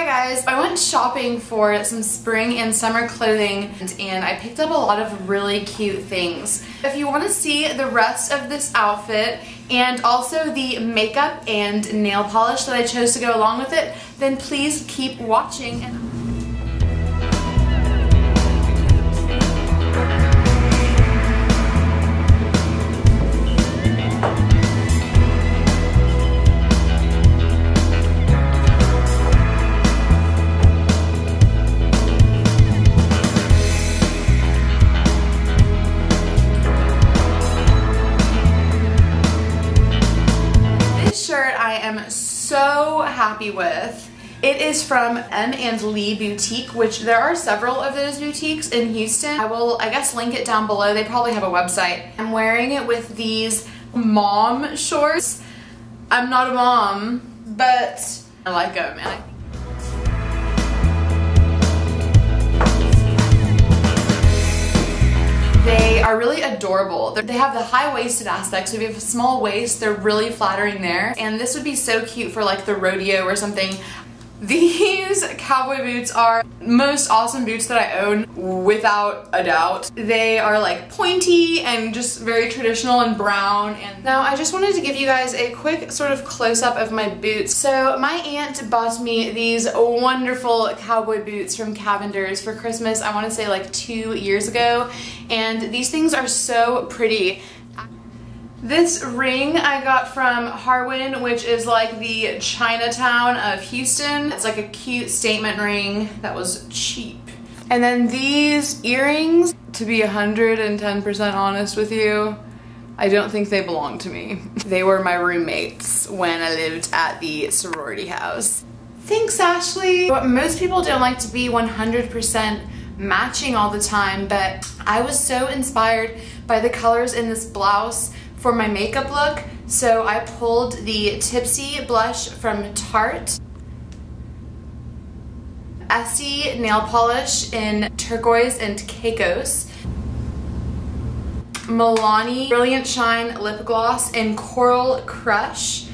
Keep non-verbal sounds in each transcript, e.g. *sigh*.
Hi guys, I went shopping for some spring and summer clothing and I picked up a lot of really cute things. If you want to see the rest of this outfit and also the makeup and nail polish that I chose to go along with it, then please keep watching. Am so happy with. It is from Em and Lee Boutique, which there are several of those boutiques in Houston. I will, I guess, link it down below. They probably have a website. I'm wearing it with these mom shorts. I'm not a mom, but I like them. And They are really adorable. They have the high-waisted aspect, so if you have a small waist, they're really flattering there. And this would be so cute for like the rodeo or something. *laughs* These cowboy boots are most awesome boots that I own without a doubt. They are like pointy and just very traditional and brown. And now I just wanted to give you guys a quick sort of close-up of my boots. So my aunt bought me these wonderful cowboy boots from Cavender's for Christmas, I want to say like two years ago. And these things are so pretty. This ring I got from Harwin, which is like the Chinatown of Houston. It's like a cute statement ring that was cheap. And then these earrings, to be 110% honest with you, I don't think they belong to me. *laughs* They were my roommates when I lived at the sorority house. Thanks, Ashley. But most people don't like to be 100% matching all the time, but I was so inspired by the colors in this blouse for my makeup look. So I pulled the Tipsy blush from Tarte. Essie nail polish in turquoise and Caicos. Milani Brilliant Shine lip gloss in Coral Crush.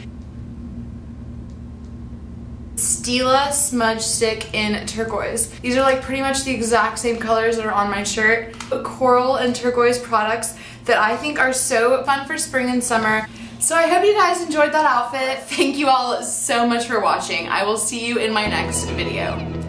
Stila Smudge Stick in turquoise. These are like pretty much the exact same colors that are on my shirt. Coral and turquoise products that I think are so fun for spring and summer. So I hope you guys enjoyed that outfit. Thank you all so much for watching. I will see you in my next video.